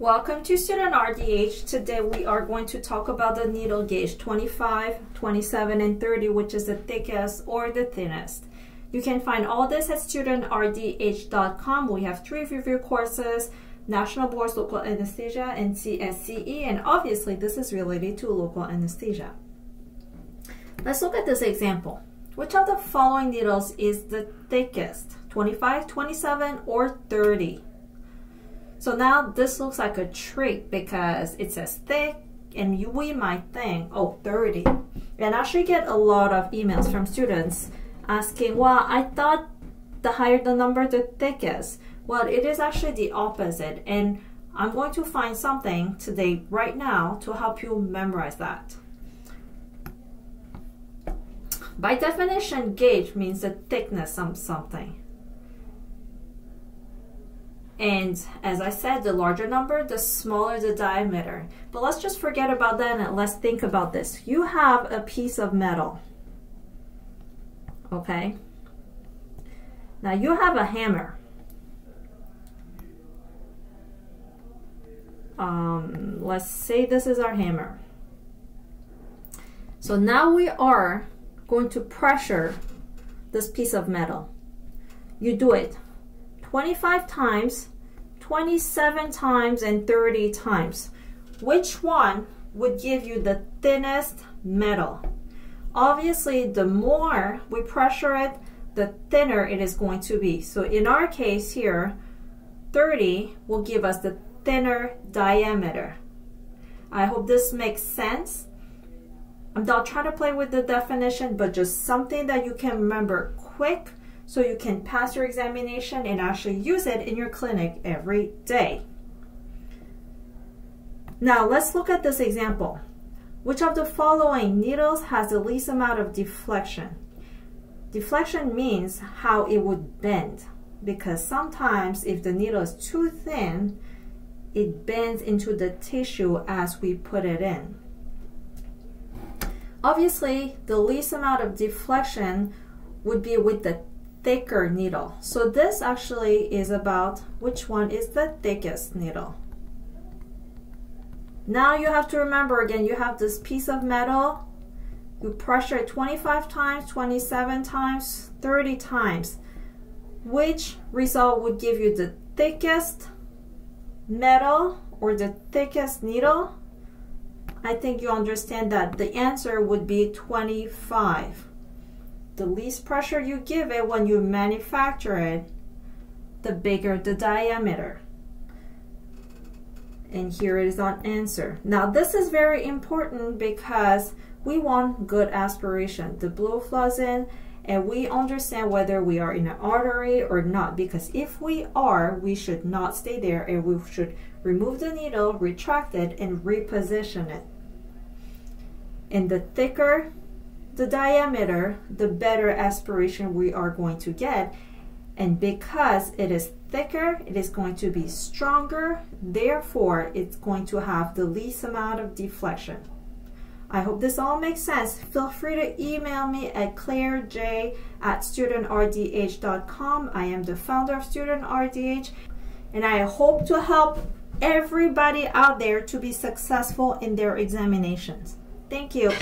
Welcome to Student RDH. Today we are going to talk about the needle gauge 25, 27, and 30, which is the thickest or the thinnest. You can find all this at studentrdh.com. We have three review courses, National Boards Local Anesthesia and CSCE, and obviously this is related to local anesthesia. Let's look at this example. Which of the following needles is the thickest? 25, 27, or 30? So now this looks like a trick because it says thick and you, we might think, oh, 30. And I actually get a lot of emails from students asking, well, I thought the higher the number, the thickest. Well, it is actually the opposite. And I'm going to find something today, right now, to help you memorize that. By definition, gauge means the thickness of something. And as I said, the larger number, the smaller the diameter. But let's just forget about that and let's think about this. You have a piece of metal, okay? Now you have a hammer. Um, let's say this is our hammer. So now we are going to pressure this piece of metal. You do it 25 times, 27 times, and 30 times. Which one would give you the thinnest metal? Obviously, the more we pressure it, the thinner it is going to be. So in our case here, 30 will give us the thinner diameter. I hope this makes sense. I'm not trying to play with the definition, but just something that you can remember quick so you can pass your examination and actually use it in your clinic every day. Now let's look at this example. Which of the following needles has the least amount of deflection? Deflection means how it would bend because sometimes if the needle is too thin, it bends into the tissue as we put it in. Obviously, the least amount of deflection would be with the thicker needle. So this actually is about which one is the thickest needle. Now you have to remember again, you have this piece of metal, you pressure it 25 times, 27 times, 30 times. Which result would give you the thickest metal or the thickest needle? I think you understand that the answer would be 25 the least pressure you give it when you manufacture it, the bigger the diameter. And here is our answer. Now this is very important because we want good aspiration. The blood flows in and we understand whether we are in an artery or not because if we are, we should not stay there and we should remove the needle, retract it, and reposition it. And the thicker the diameter, the better aspiration we are going to get. And because it is thicker, it is going to be stronger, therefore it's going to have the least amount of deflection. I hope this all makes sense. Feel free to email me at clairej at studentrdh.com. I am the founder of Student RDH and I hope to help everybody out there to be successful in their examinations. Thank you.